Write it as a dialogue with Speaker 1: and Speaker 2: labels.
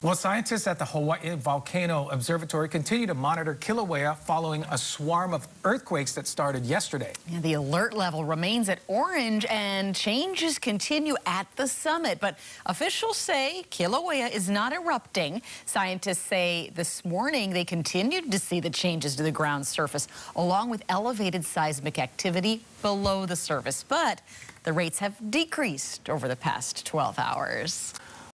Speaker 1: Well, scientists at the Hawaii Volcano Observatory continue to monitor Kilauea following a swarm of earthquakes that started yesterday.
Speaker 2: Yeah, the alert level remains at orange and changes continue at the summit. But officials say Kilauea is not erupting. Scientists say this morning they continued to see the changes to the ground surface along with elevated seismic activity below the surface. But the rates have decreased over the past 12 hours.